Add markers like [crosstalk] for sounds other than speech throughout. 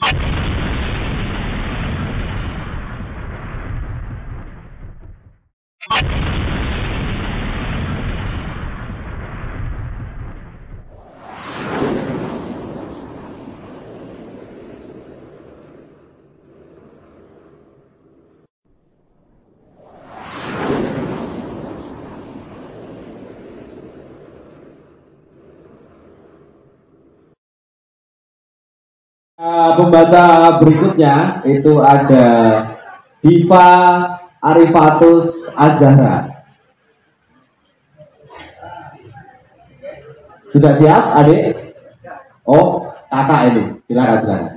you [laughs] Uh, pembaca berikutnya itu ada Diva Arifatus Azhara. Sudah siap, adik? Oh, kakak ini. Silakan, silakan.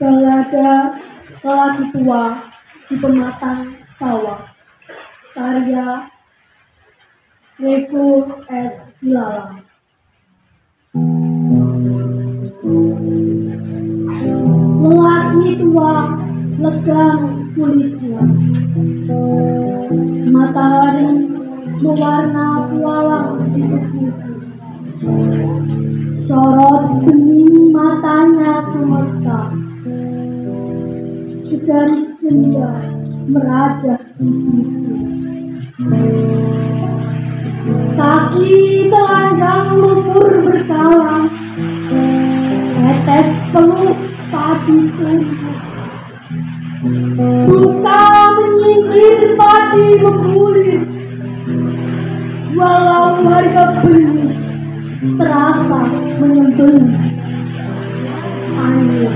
Balada lelaki tua di pematang sawah karya Reko S. Ilalang Lelaki tua legang kulitnya. Matahari mewarna pualang di Sorot bening matanya semesta. Segaris senja merajah pipiku Kaki telanjang lumpur berkalang Tetes peluk padi tumbuh Buka menyingkir padi membulir Walau harga beli terasa menyembelih Air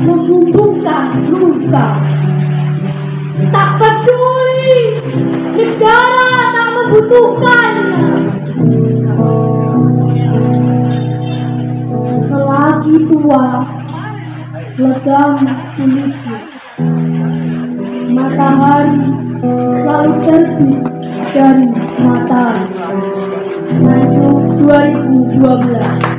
membubuhkan luka. Tak peduli negara tak membutuhkannya Lelaki tua legam kulitnya Matahari selalu terbit dari mata Nganjuk 2012